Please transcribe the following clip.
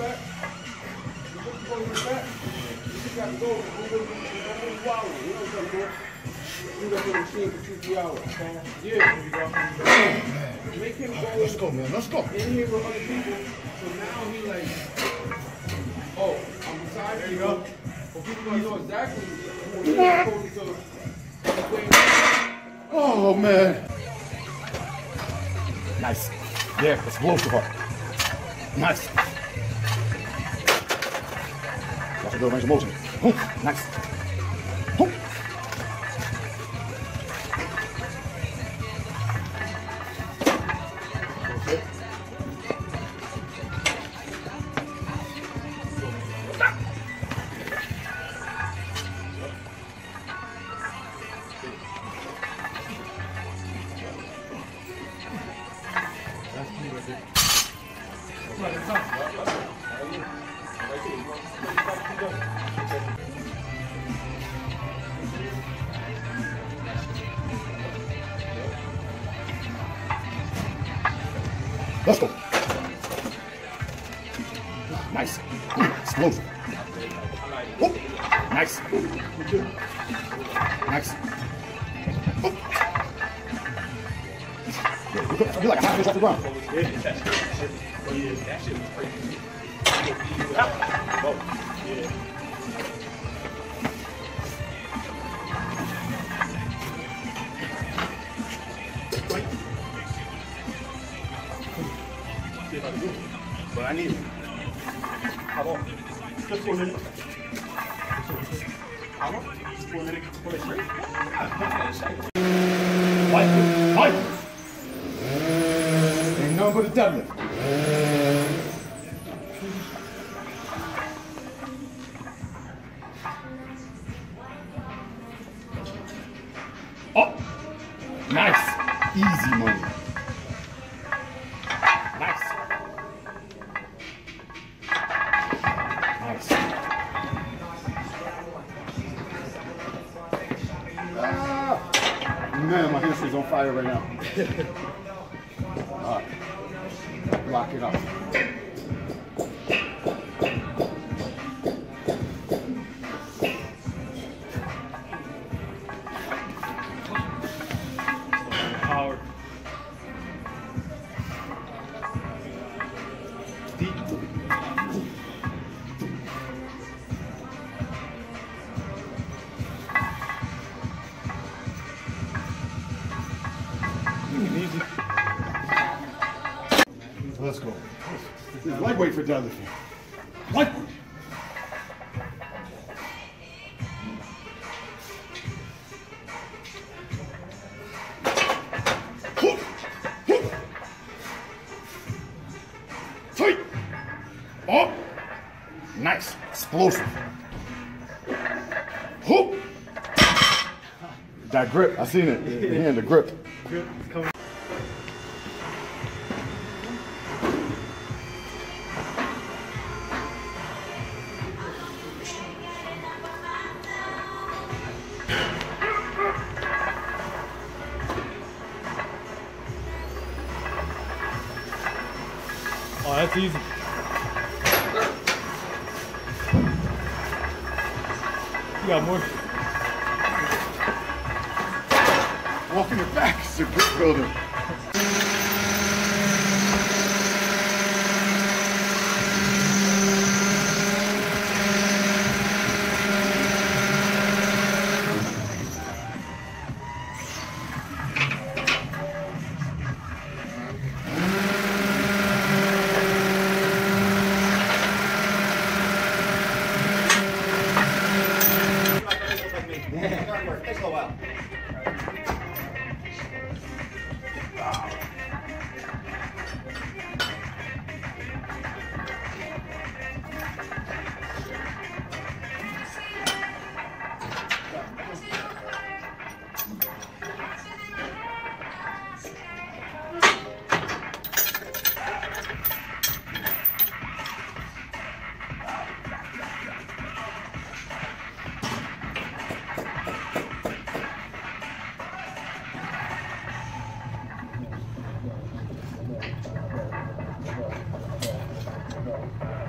to. Let's go, man. Let's go. in here with other people. So now he like, oh, I'm beside you go. But people gonna know exactly who they're to. Oh, man. Nice. Yeah, explosive up. Nice. Good range of motion. Boom. Nice. Boom. Let's go. Nice. Explosive. Whoop. Nice. Nice. You like a off the ground. But I need it. How long? Just deadlift. Nice. Easy money. Nice. Nice. Ah, man, my hamstring's on fire right now. All right. Lock it up. Let's go. Lightweight for deadlifting. Lightweight. Tight. Up. Nice. Explosive. Hook. That grip. I seen it. The hand, the grip. Good. Oh, that's easy. You got more. Walking it back is a grip builder. well. Thank